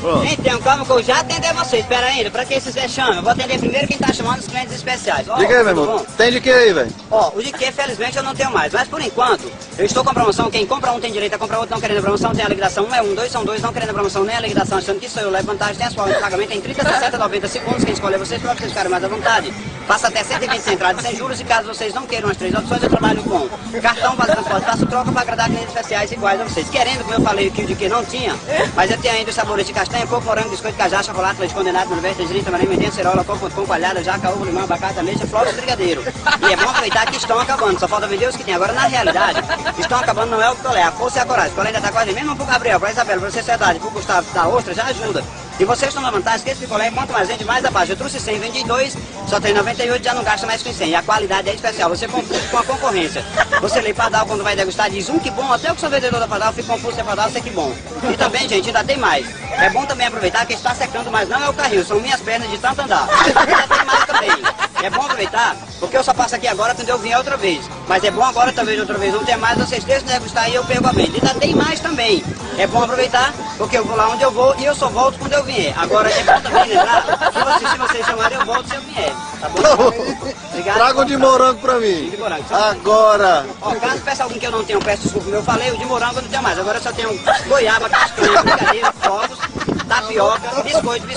Pronto. Então, calma que eu já atender vocês. Espera ainda, pra que esses vexames? Eu vou atender primeiro quem tá chamando os clientes especiais. Ó, Diga aí, meu irmão. bom? Tem de que aí, velho? Ó, o de que, felizmente, eu não tenho mais. Mas por enquanto, eu estou com a promoção. Quem compra um tem direito a comprar outro, não querendo a promoção, tem a liquidação. Um é um, dois são dois, não querendo a promoção, nem a liquidação, achando que sou eu. Levo vantagem, tem as formas de pagamento em 30, 60, 90 segundos. Quem escolher vocês, para vocês ficarem mais à vontade. Passa até 120 sem entrada sem juros e caso vocês não queiram as três opções, eu trabalho com cartão, vale transporte, faço troca para agradar clientes especiais iguais a vocês. Querendo, como eu falei que o de que não tinha, mas eu tenho ainda os sabores de castanha, coco, morango, biscoito, cajá, chocolate, leite condenado, manivete, tangerina, tamarim, mendenha, cerola, coco, com coalhada, jaca, ovo, limão, abacate, ameixa, flores brigadeiro. E é bom aproveitar que estão acabando, só falta vender os que tem. Agora, na realidade, estão acabando não é o que tolé, a força e a coragem. O ainda tá quase mesmo pro Gabriel, pra Isabela, pra Sociedade, pro Gustavo da Ostra, já ajuda. E vocês estão na vantagem que esse picolé, quanto mais vende, mais abaixo. Eu trouxe 100, vendi dois, só tem 98, já não gasta mais com 100. E a qualidade é especial, você confunde com a concorrência. Você lê Padal quando vai degustar, diz um que bom, até o que sou vendedor da Padal, fica confuso se é Padal, sei que bom. E também, gente, ainda tem mais. É bom também aproveitar que está secando, mas não é o carrinho, são minhas pernas de tanto andar. Ainda tem mais também. É bom aproveitar, porque eu só passo aqui agora quando eu vier outra vez. Mas é bom agora, talvez outra vez não tenha mais, vocês deixam de degustar e eu pego a mente. Ainda tem mais também. É bom aproveitar, porque eu vou lá onde eu vou e eu só volto quando eu vier. Agora é bom também lembrar que vocês, se vocês chamarem, eu volto se eu vier. Tá bom? Obrigado. Traga um de morango pra mim. De morango. Agora. Ó, caso peça alguém que eu não tenho, peço desculpa, como eu falei, o de morango eu não tenho mais. Agora eu só tenho goiaba, castanha, brigadeiro, fogos, tapioca, biscoito, biscoito.